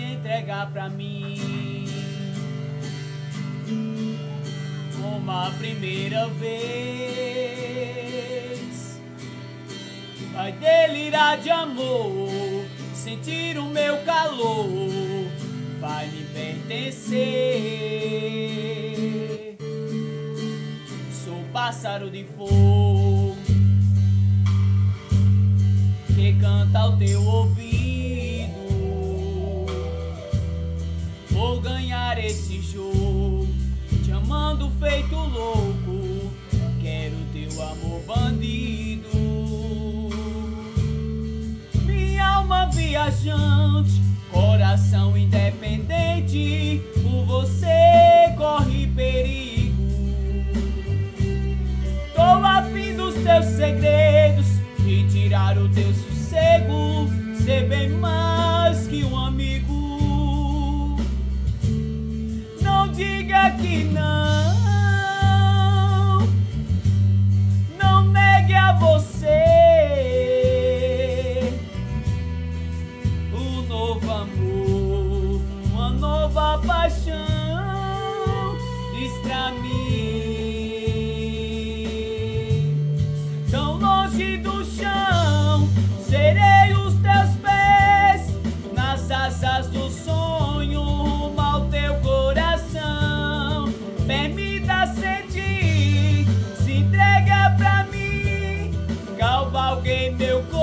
entregar pra mim. Uma primeira vez vai delirar de amor, sentir o meu calor, vai me pertencer. Sou pássaro de fogo que canta ao teu ouvido. Ganhar esse jogo, te amando feito louco. Quero teu amor bandido. Minha alma viajante, coração independente. Por você corre perigo. Tô afim dos teus segredos e tirar o teu sossego, ser bem mais que um amigo diga que não. Não negue a você o novo amor, uma nova paixão. Diz pra mim. Tão longe do chão, serei os teus pés nas asas do sol. alguém meu corpo.